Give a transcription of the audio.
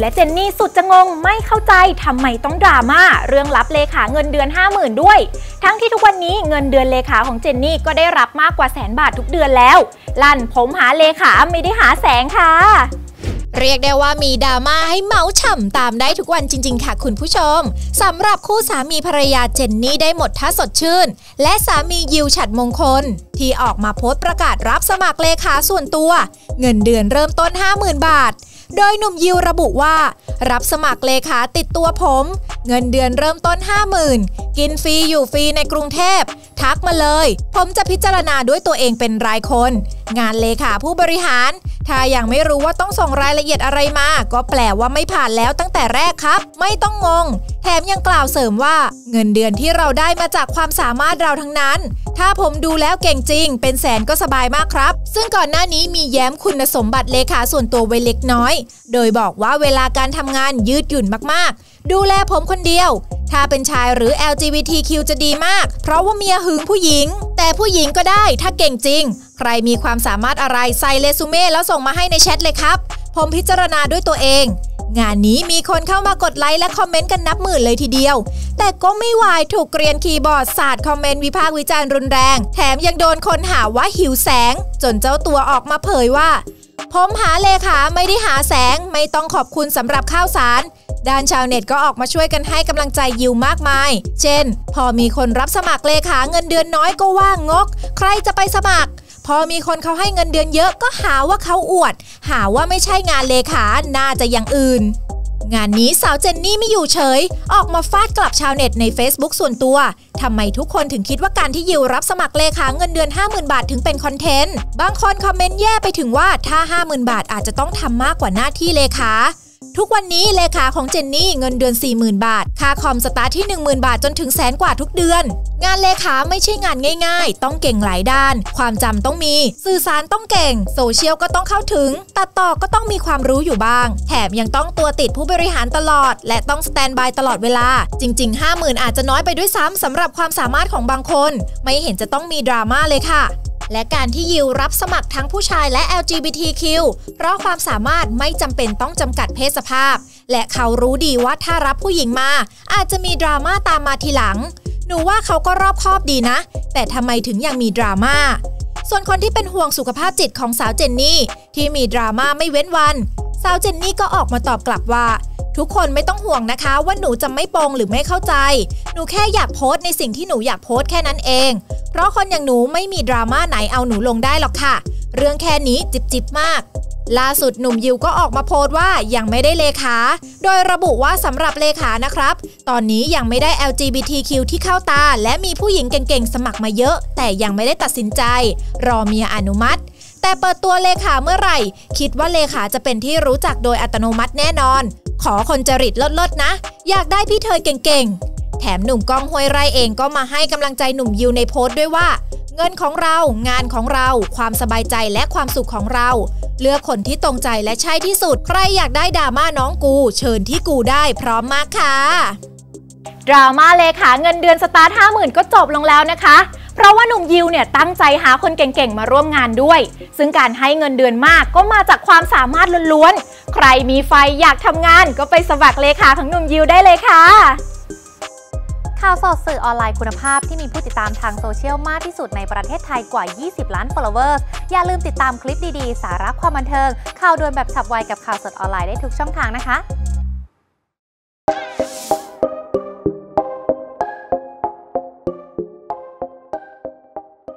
และเจนนี่สุดจะงงไม่เข้าใจทำไมต้องดราม่าเรื่องรับเลขาเงินเดือน 50,000 ด้วย ทั้งที่ทุกวันนี้เงินเดือนเลขาของเจนนี่ก็ได้รับมากกว่าแสนบาททุกเดือนแล้ว ลั่นผมหาเลขาไม่ได้หาแสงค่ะเรียกได้ว่ามีดราม่าให้เมาส์ฉ่ำตามได้ทุกวันจริง ๆ ค่ะคุณผู้ชมสำหรับคู่สามีภรรยาเจนนี่ได้หมดท่าสดชื่น และสามียิวฉัดมงคล ที่ออกมาโพสต์ประกาศรับสมัครเลขาส่วนตัว เงินเดือนเริ่มต้น 50,000 บาท โดยหนุ่มยิวระบุว่า รับสมัครเลขาติดตัวผม เงินเดือนเริ่มต้น 50,000 กินฟรีอยู่ฟรีในกรุงเทพ ทักมาเลย ผมจะพิจารณาด้วยตัวเองเป็นรายคน งานเลขาผู้บริหาร ถ้ายังไม่รู้ว่าต้องส่งรายละเอียดอะไรมา ก็แปลว่าไม่ผ่านแล้วตั้งแต่แรกครับ ไม่ต้องงง แถมยังกล่าวเสริมว่า เงินเดือนที่เราได้มาจากความสามารถเราทั้งนั้น ถ้าผมดูแล้วเก่งจริง เป็นแสนก็สบายมากครับ ซึ่งก่อนหน้านี้มีแย้มคุณสมบัติเลขาส่วนตัวไว้เล็กน้อย โดยบอกว่าเวลาการทำงานยืดหยุ่นมากๆ ดูแลผมคนเดียว ถ้าเป็นชายหรือ LGBTQ จะดีมาก เพราะว่าเมียหึงผู้หญิง แต่ผู้หญิงก็ได้ถ้าเก่งจริง ใครมีความสามารถอะไรใส่เรซูเม่แล้วส่งมาให้ในแชทเลยครับ ผมพิจารณาด้วยตัวเอง งานนี้มีคนเข้ามากดไลค์และคอมเมนต์กันนับหมื่นเลยทีเดียว แต่ก็ไม่วายถูกเกรียนคีย์บอร์ดสาดคอมเมนต์วิพากษ์วิจารณ์รุนแรง แถมยังโดนคนหาว่าหิวแสง จนเจ้าตัวออกมาเผยว่า ผมหาเลขาไม่ได้หาแสง ไม่ต้องขอบคุณสำหรับข้าวสารด้านชาวเน็ตก็ออกมาช่วยกันให้กำลังใจยิวมากมาย เช่น พอมีคนรับสมัครเลขาเงินเดือนน้อยก็ว่างงก ใครจะไปสมัคร อมีคนเขาให้เงินเดือนเยอะก็หาว่าเขาอวด หาว่าไม่ใช่งานเลขาน่าจะอย่างอื่น งานนี้สาวเจนนี่ไม่อยู่เฉย ออกมาฟาดกลับชาวเน็ตใน Facebook ส่วนตัวทำไมทุกคนถึงคิดว่าการที่ยิวรับสมัครเลขาเงินเดือน 50,000 บาทถึงเป็นคอนเทนต์ บางคนคอมเมนต์แย่ไปถึงว่าถ้า 50,000 บาทอาจจะต้องทำมากกว่าหน้าที่เลขา ทุกวันนี้เลขาของเจนนี่เงินเดือน 40,000 บาท ค่าคอมสตาร์ทที่ 10,000 บาทจนถึงแสนกว่าทุกเดือน งานเลขาไม่ใช่งานง่าย ๆ ต้องเก่งหลายด้าน ความจำต้องมี สื่อสารต้องเก่ง โซเชียลก็ต้องเข้าถึง ตัดต่อก็ต้องมีความรู้อยู่บ้าง แถมยังต้องตัวติดผู้บริหารตลอด และต้องสแตนบายตลอดเวลา จริง ๆ 50,000 อาจจะน้อยไปด้วยซ้ำสำหรับความสามารถของบางคน ไม่เห็นจะต้องมีดราม่าเลยค่ะ และการที่ยิวรับสมัครทั้งผู้ชายและ LGBTQ เพราะความสามารถไม่จำเป็นต้องจำกัดเพศสภาพ และเขารู้ดีว่าถ้ารับผู้หญิงมา อาจจะมีดราม่าตามมาทีหลัง หนูว่าเขาก็รอบคอบดีนะ แต่ทำไมถึงยังมีดราม่าส่วนคนที่เป็นห่วงสุขภาพจิตของสาวเจนนี่ที่มีดราม่าไม่เว้นวัน สาวเจนนี่ก็ออกมาตอบกลับว่า ทุกคนไม่ต้องห่วงนะคะ ว่าหนูจะไม่ปงหรือไม่เข้าใจ หนูแค่อยากโพสต์ในสิ่งที่หนูอยากโพสต์แค่นั้นเอง เพราะคนอย่างหนูไม่มีดราม่าไหนเอาหนูลงได้หรอกค่ะ เรื่องแค่นี้จิบจิบมาก ล่าสุดหนุ่มยิวก็ออกมาโพสต์ว่ายังไม่ได้เลขา โดยระบุว่าสำหรับเลขานะครับ ตอนนี้ยังไม่ได้ LGBTQ ที่เข้าตา และมีผู้หญิงเก่งๆ สมัครมาเยอะ แต่ยังไม่ได้ตัดสินใจ รอเมียอนุมัติแต่เปิดตัวเลขาเมื่อไหร่ คิดว่าเลขาจะเป็นที่รู้จักโดยอัตโนมัติแน่นอน ขอคนจริตลิศๆนะ อยากได้พี่เธอเก่งๆ แถมหนุ่มก้องห้วยไร่เองก็มาให้กำลังใจหนุ่มยิวในโพสต์ด้วยว่า เงินของเรา งานของเรา ความสบายใจและความสุขของเรา เลือกคนที่ตรงใจและใช่ที่สุด ใครอยากได้ดราม่าน้องกู เชิญที่กูได้พร้อมมากค่ะดราม่าเลขาเงินเดือนสตาร์ท50,000ก็จบลงแล้วนะคะ เพราะว่าหนุ่มยิวเนี่ยตั้งใจหาคนเก่งๆมาร่วมงานด้วย ซึ่งการให้เงินเดือนมากก็มาจากความสามารถล้วนๆ ใครมีไฟอยากทำงานก็ไปสมัครเลขาของหนุ่มยิวได้เลยค่ะข่าวสดสื่อออนไลน์คุณภาพที่มีผู้ติดตามทางโซเชียลมากที่สุดในประเทศไทยกว่า 20 ล้าน followers อย่าลืมติดตามคลิปดีๆ สาระความบันเทิง ข่าวด่วนแบบฉับไวกับข่าวสดออนไลน์ได้ทุกช่องทางนะคะ